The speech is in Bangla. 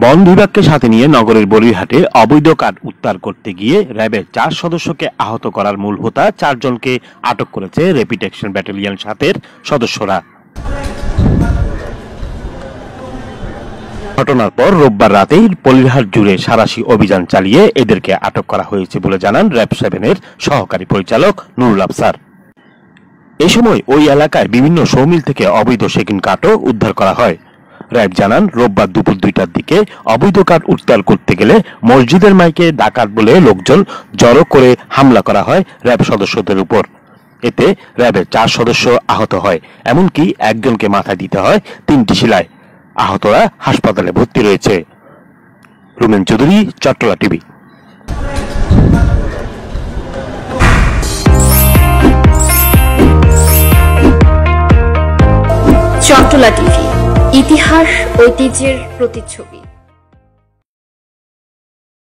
বন বিভাগকে সাথে নিয়ে নগরের বলিরহাটে অবৈধ কাঠ উদ্ধার করতে গিয়ে র্যাবের চার সদস্যকে আহত করার মূল হোতা চারজনকে আটক করেছে র্যাপিড অ্যাকশন ব্যাটালিয়ন সাতের সদস্যরা। ঘটনার পর রোববার রাতেই পলিরহাট জুড়ে সারাশি অভিযান চালিয়ে এদেরকে আটক করা হয়েছে বলে জানান র্যাব সেভেনের সহকারী পরিচালক নুরুল আফসার। এ সময় ওই এলাকায় বিভিন্ন সৌমিল থেকে অবৈধ সেকিন কাঠও উদ্ধার করা হয়। র্যাব জানান, রোববার দুপুর দুইটার দিকে অবৈধ কাঠ উত্তাল করতে গেলে মসজিদের মাইকে ডাকাত বলে লোকজন জড়ো করে হামলা করা হয় র্যাব সদস্যদের উপর। এতে র্যাবের চার সদস্য আহত হয়, এমনকি একজনকে মাথা দিতে হয় তিনটি শিলায় আহতরা হাসপাতালে ভর্তি রয়েছে। রুমেন চৌধুরী চট্টলা টিভি। চট্টলা টিভি। ইতিহাস ঐতিহ্যের প্রতিচ্ছবি।